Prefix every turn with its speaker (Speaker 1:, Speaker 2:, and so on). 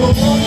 Speaker 1: Oh. on.